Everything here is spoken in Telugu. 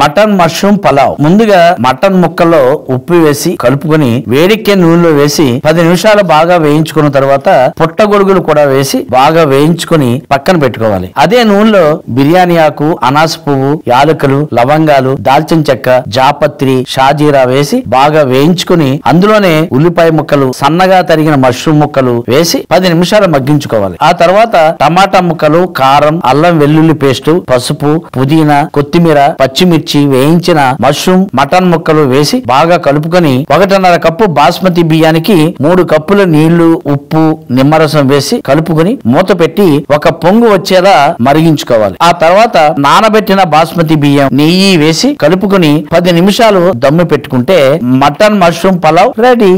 Mutton mushroom pulao. ముందుగా మటన్ ముక్కల్లో ఉప్పు వేసి కలుపుకొని వేడెక్కే నూనెలో వేసి పది నిమిషాలు బాగా వేయించుకున్న తర్వాత పుట్టగొడుగులు కూడా వేసి బాగా వేయించుకొని పక్కన పెట్టుకోవాలి. అదే నూనెలో బిర్యానీ ఆకు అనాస పువ్వు యాలకులు లవంగాలు దాల్చిన చెక్క జాపత్రి షాజీరా వేసి బాగా వేయించుకుని అందులోనే ఉల్లిపాయ ముక్కలు సన్నగా తరిగిన మష్రూమ్ ముక్కలు వేసి పది నిమిషాలు మగ్గించుకోవాలి. ఆ తర్వాత టమాటా ముక్కలు కారం అల్లం వెల్లుల్లి పేస్ట్ పసుపు పుదీనా కొత్తిమీర పచ్చిమిర్చి పచ్చిమిర్చి వేయించిన మష్రూమ్ మటన్ ముక్కలు వేసి బాగా కలుపుకొని ఒకటిన్నర కప్పు బాస్మతి బియ్యానికి మూడు కప్పుల నీళ్ళు ఉప్పు నిమ్మరసం వేసి కలుపుకొని మూత పెట్టి ఒక పొంగు వచ్చేలా మరిగించుకోవాలి. ఆ తర్వాత నానబెట్టిన బాస్మతి బియ్యం నెయ్యి వేసి కలుపుకొని పది నిమిషాలు దమ్ము పెట్టుకుంటే మటన్ మష్రూమ్ పలావ్ రెడీ.